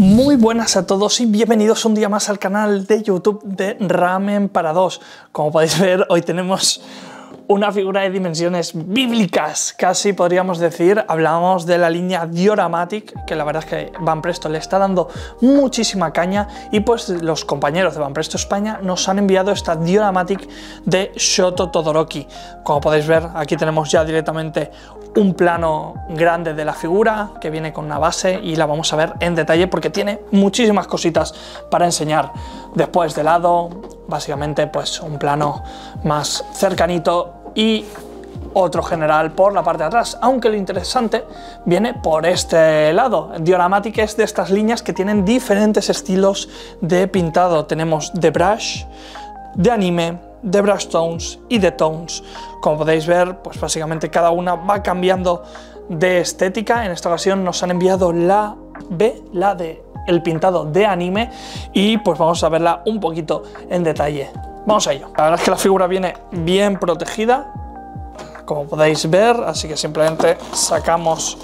Muy buenas a todos y bienvenidos un día más al canal de YouTube de Ramen para dos. Como podéis ver, hoy tenemos una figura de dimensiones bíblicas, casi podríamos decir. Hablamos de la línea Dioramatic, que la verdad es que Van Presto le está dando muchísima caña y pues los compañeros de Van Presto España nos han enviado esta Dioramatic de Shoto Todoroki. Como podéis ver, aquí tenemos ya directamente un plano grande de la figura que viene con una base y la vamos a ver en detalle porque tiene muchísimas cositas para enseñar. Después de lado, básicamente pues un plano más cercanito y otro general por la parte de atrás, aunque lo interesante viene por este lado. Dioramatic es de estas líneas que tienen diferentes estilos de pintado. Tenemos de brush, de anime, de brush tones y de tones. Como podéis ver, pues básicamente cada una va cambiando de estética. En esta ocasión nos han enviado la B, la de el pintado de anime y pues vamos a verla un poquito en detalle. Vamos a ello. La verdad es que la figura viene bien protegida, como podéis ver, así que simplemente sacamos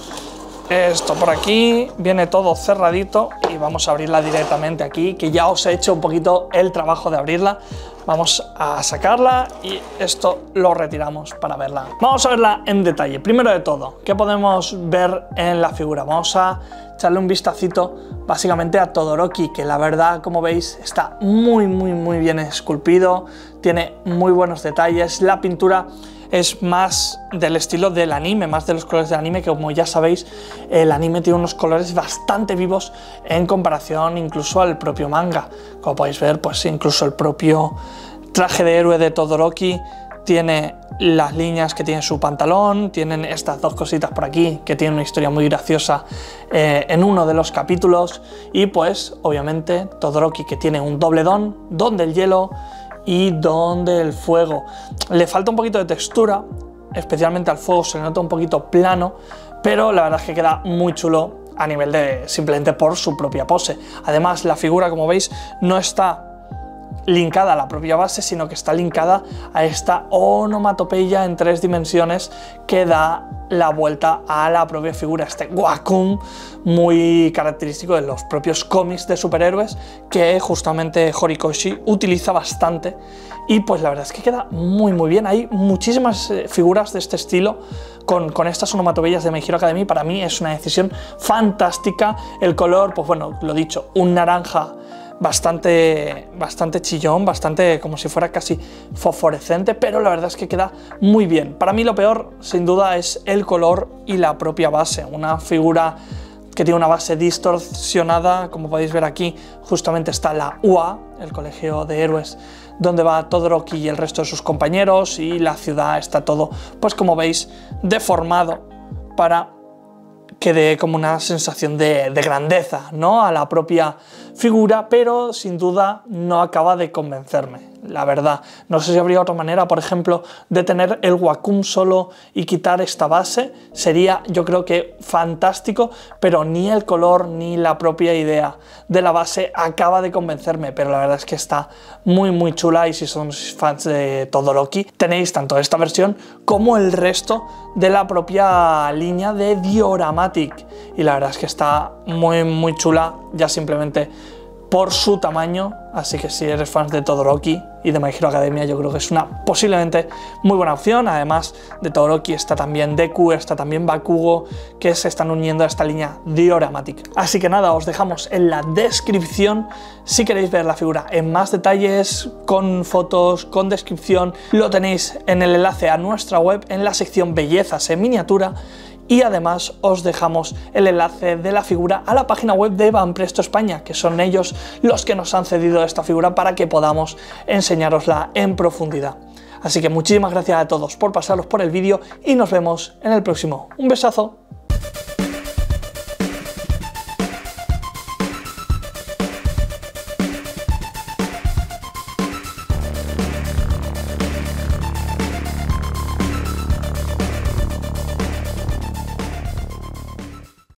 esto por aquí, viene todo cerradito y vamos a abrirla directamente aquí, que ya os he hecho un poquito el trabajo de abrirla. Vamos a sacarla y esto lo retiramos para verla. Vamos a verla en detalle. Primero de todo, ¿qué podemos ver en la figura? Vamos a echarle un vistacito básicamente a Todoroki, que la verdad, como veis, está muy, muy, muy bien esculpido, tiene muy buenos detalles, la pintura es más del estilo del anime, más de los colores del anime, que como ya sabéis, el anime tiene unos colores bastante vivos en comparación incluso al propio manga. Como podéis ver, pues incluso el propio traje de héroe de Todoroki tiene las líneas que tiene su pantalón, tienen estas dos cositas por aquí que tienen una historia muy graciosa eh, en uno de los capítulos y pues obviamente Todoroki que tiene un doble don, don del hielo y don del fuego. Le falta un poquito de textura, especialmente al fuego se le nota un poquito plano, pero la verdad es que queda muy chulo a nivel de simplemente por su propia pose. Además la figura como veis no está linkada a la propia base, sino que está linkada a esta onomatopeya en tres dimensiones que da la vuelta a la propia figura, este Wacom muy característico de los propios cómics de superhéroes que justamente Horikoshi utiliza bastante. Y pues la verdad es que queda muy muy bien, hay muchísimas eh, figuras de este estilo con, estas onomatopeyas de My Academy, para mí es una decisión fantástica, el color, pues bueno, lo dicho, un naranja bastante, bastante chillón, bastante como si fuera casi fosforescente, pero la verdad es que queda muy bien. Para mí lo peor, sin duda, es el color y la propia base. Una figura que tiene una base distorsionada, como podéis ver aquí, justamente está la UA, el Colegio de Héroes, donde va Todoroki y el resto de sus compañeros, y la ciudad está todo, pues como veis, deformado para que dé como una sensación de, de, grandeza ¿no? a la propia figura, pero sin duda no acaba de convencerme la verdad. No sé si habría otra manera, por ejemplo, de tener el Wacom solo y quitar esta base. Sería, yo creo que fantástico, pero ni el color ni la propia idea de la base acaba de convencerme. Pero la verdad es que está muy, muy chula y si son fans de Todoroki, tenéis tanto esta versión como el resto de la propia línea de Dioramatic. Y la verdad es que está muy, muy chula, ya simplemente por su tamaño, así que si eres fan de Todoroki y de My Hero Academia, yo creo que es una posiblemente muy buena opción. Además de Todoroki está también Deku, está también Bakugo, que se están uniendo a esta línea Dioramatic. Así que nada, os dejamos en la descripción si queréis ver la figura en más detalles, con fotos, con descripción, lo tenéis en el enlace a nuestra web en la sección Bellezas en miniatura y además os dejamos el enlace de la figura a la página web de Van Presto España, que son ellos los que nos han cedido esta figura para que podamos enseñarosla en profundidad. Así que muchísimas gracias a todos por pasaros por el vídeo y nos vemos en el próximo. Un besazo.